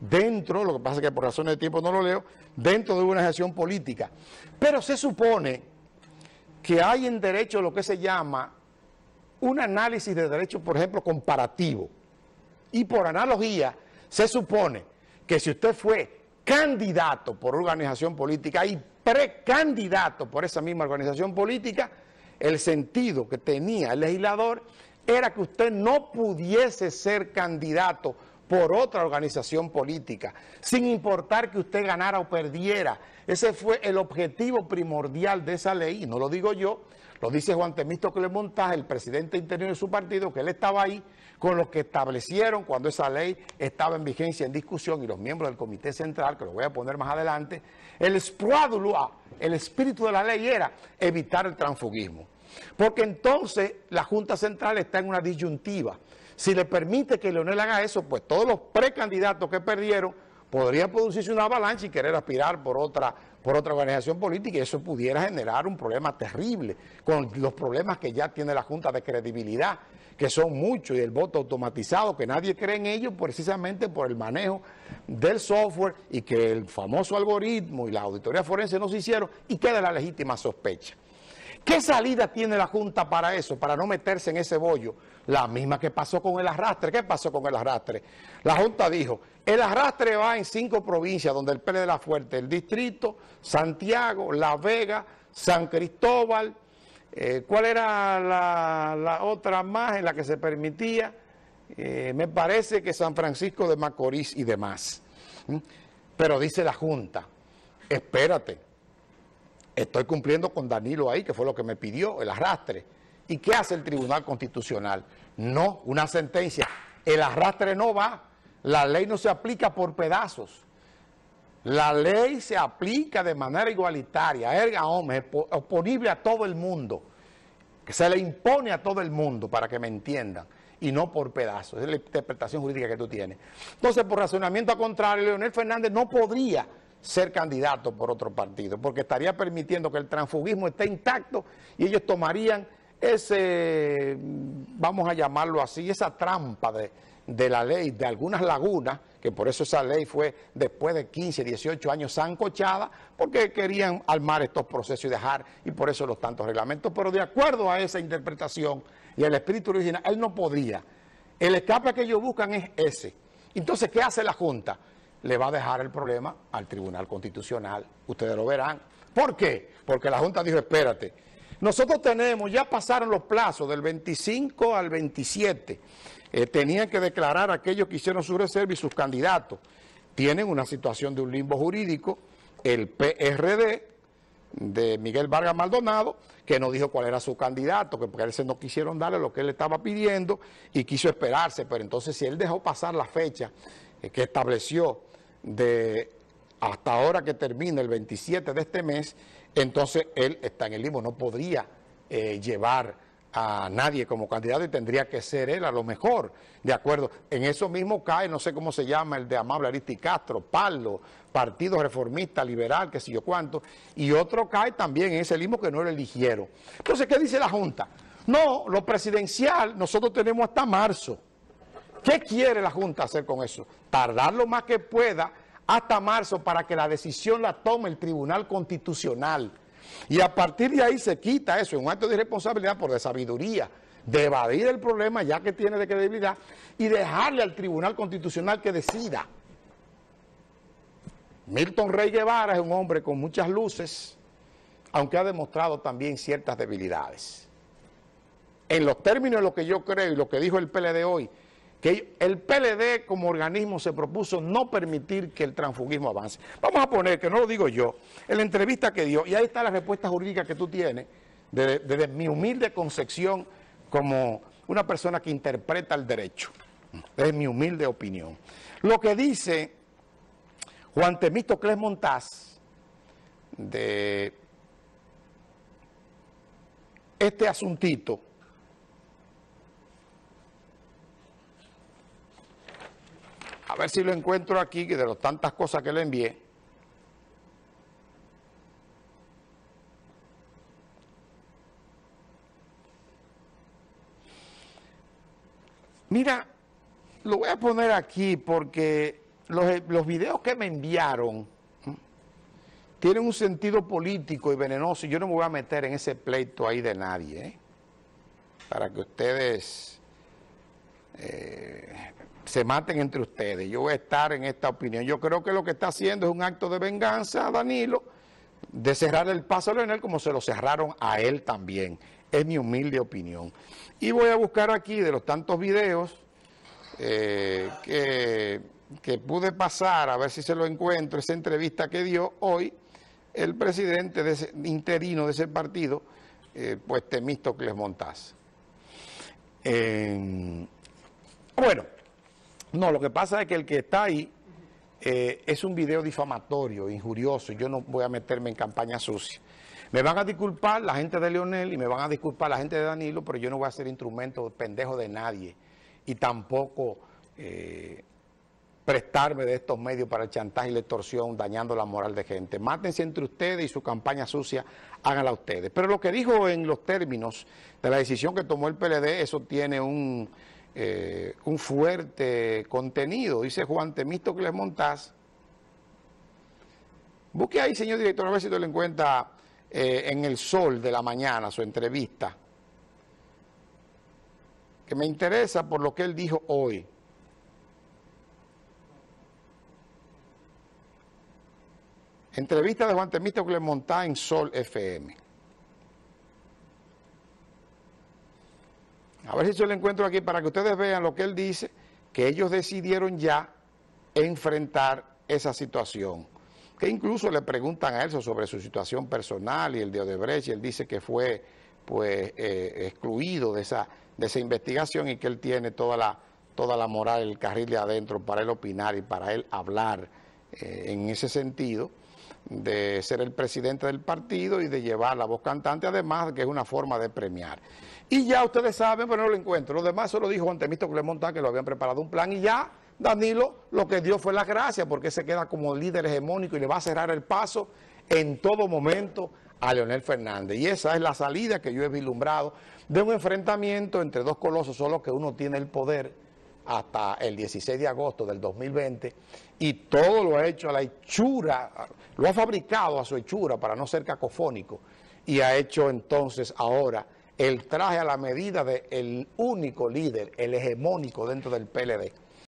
dentro, lo que pasa es que por razones de tiempo no lo leo, dentro de una organización política. Pero se supone que hay en derecho lo que se llama un análisis de derecho, por ejemplo, comparativo. Y por analogía, se supone que si usted fue candidato por organización política y precandidato por esa misma organización política, el sentido que tenía el legislador era que usted no pudiese ser candidato por otra organización política, sin importar que usted ganara o perdiera. Ese fue el objetivo primordial de esa ley, no lo digo yo, lo dice Juan Temisto Clemontaje, el presidente interior de su partido, que él estaba ahí con los que establecieron cuando esa ley estaba en vigencia, en discusión, y los miembros del Comité Central, que lo voy a poner más adelante, el el espíritu de la ley era evitar el transfugismo. Porque entonces la Junta Central está en una disyuntiva. Si le permite que Leonel haga eso, pues todos los precandidatos que perdieron podría producirse una avalancha y querer aspirar por otra, por otra organización política y eso pudiera generar un problema terrible con los problemas que ya tiene la Junta de credibilidad, que son muchos y el voto automatizado, que nadie cree en ellos precisamente por el manejo del software y que el famoso algoritmo y la auditoría forense no se hicieron y queda la legítima sospecha. ¿Qué salida tiene la Junta para eso, para no meterse en ese bollo? La misma que pasó con el arrastre. ¿Qué pasó con el arrastre? La Junta dijo, el arrastre va en cinco provincias donde el PL de la Fuerte, el Distrito, Santiago, La Vega, San Cristóbal, eh, ¿cuál era la, otra más en la que se permitía? Eh, me parece que San Francisco de Macorís y demás. ¿Mm? Pero dice la Junta, espérate, Estoy cumpliendo con Danilo ahí, que fue lo que me pidió, el arrastre. ¿Y qué hace el Tribunal Constitucional? No, una sentencia. El arrastre no va. La ley no se aplica por pedazos. La ley se aplica de manera igualitaria, erga hombre, oponible a todo el mundo. Se le impone a todo el mundo, para que me entiendan, y no por pedazos. Es la interpretación jurídica que tú tienes. Entonces, por razonamiento contrario, Leonel Fernández no podría ser candidato por otro partido, porque estaría permitiendo que el transfugismo esté intacto y ellos tomarían ese, vamos a llamarlo así, esa trampa de, de la ley, de algunas lagunas, que por eso esa ley fue después de 15, 18 años zancochada, porque querían armar estos procesos y dejar, y por eso los tantos reglamentos, pero de acuerdo a esa interpretación y al espíritu original, él no podría. El escape que ellos buscan es ese. Entonces, ¿qué hace la Junta? Le va a dejar el problema al Tribunal Constitucional. Ustedes lo verán. ¿Por qué? Porque la Junta dijo, espérate, nosotros tenemos, ya pasaron los plazos del 25 al 27, eh, tenían que declarar aquellos que hicieron su reserva y sus candidatos. Tienen una situación de un limbo jurídico, el PRD de Miguel Vargas Maldonado, que no dijo cuál era su candidato, que porque él no quisieron darle lo que él estaba pidiendo y quiso esperarse, pero entonces si él dejó pasar la fecha que estableció de hasta ahora que termine el 27 de este mes, entonces él está en el limbo, no podría eh, llevar a nadie como candidato y tendría que ser él a lo mejor, de acuerdo. En eso mismo cae, no sé cómo se llama, el de Amable Aristi Castro, Palo, Partido Reformista, Liberal, qué sé yo cuánto, y otro cae también en ese limbo que no lo eligieron. Entonces, ¿qué dice la Junta? No, lo presidencial nosotros tenemos hasta marzo. ¿Qué quiere la Junta hacer con eso? Tardar lo más que pueda hasta marzo para que la decisión la tome el Tribunal Constitucional. Y a partir de ahí se quita eso, un acto de irresponsabilidad por desabiduría, de evadir el problema ya que tiene de credibilidad y dejarle al Tribunal Constitucional que decida. Milton Rey Guevara es un hombre con muchas luces, aunque ha demostrado también ciertas debilidades. En los términos de lo que yo creo y lo que dijo el PLD hoy, que el PLD como organismo se propuso no permitir que el transfugismo avance. Vamos a poner, que no lo digo yo, en la entrevista que dio, y ahí está la respuesta jurídica que tú tienes, desde, mi humilde concepción como una persona que interpreta el derecho, es mi humilde opinión. Lo que dice Juan Temisto Cles Montaz de este asuntito, ver si lo encuentro aquí, que de las tantas cosas que le envié. Mira, lo voy a poner aquí porque los, los videos que me enviaron tienen un sentido político y venenoso y yo no me voy a meter en ese pleito ahí de nadie, ¿eh? para que ustedes eh, se maten entre ustedes. Yo voy a estar en esta opinión. Yo creo que lo que está haciendo es un acto de venganza a Danilo, de cerrar el paso a Leonel como se lo cerraron a él también. Es mi humilde opinión. Y voy a buscar aquí de los tantos videos eh, que, que pude pasar, a ver si se lo encuentro, esa entrevista que dio hoy el presidente de interino de ese partido, eh, pues Temístocles Montaz. bueno, no, lo que pasa es que el que está ahí eh, es un video difamatorio, injurioso, yo no voy a meterme en campaña sucia. Me van a disculpar la gente de Leonel y me van a disculpar la gente de Danilo, pero yo no voy a ser instrumento pendejo de nadie y tampoco eh, prestarme de estos medios para el chantaje y la extorsión, dañando la moral de gente. Mátense entre ustedes y su campaña sucia, háganla ustedes. Pero lo que dijo en los términos de la decisión que tomó el PLD, eso tiene un, eh, un fuerte contenido. Dice Juan Temístocles Montaz. Busque ahí, señor director, a ver si te lo encuentra eh, en el sol de la mañana, su entrevista, que me interesa por lo que él dijo hoy. Entrevista de Juan Temístocles Montá en Sol FM. A ver si yo lo encuentro aquí para que ustedes vean lo que él dice, que ellos decidieron ya enfrentar esa situación. Que incluso le preguntan a él sobre su situación personal y el de Odebrecht, y él dice que fue pues eh, excluido de esa, de esa investigación y que él tiene toda la, toda la moral, el carril de adentro para él opinar y para él hablar eh, en ese sentido de ser el presidente del partido y de llevar la voz cantante, además que es una forma de premiar. Y ya ustedes saben, pero no lo encuentro, lo demás solo dijo Juan Temístocles Clemontán que lo habían preparado un plan y ya Danilo lo que dio fue la gracia porque se queda como líder hegemónico y le va a cerrar el paso en todo momento a Leonel Fernández. Y esa es la salida que yo he vislumbrado de un enfrentamiento entre dos colosos, solo que uno tiene el poder hasta el 16 de agosto del 2020 y todo lo ha hecho a la hechura, lo ha fabricado a su hechura para no ser cacofónico y ha hecho entonces ahora el traje a la medida del único líder, el hegemónico dentro del PLD.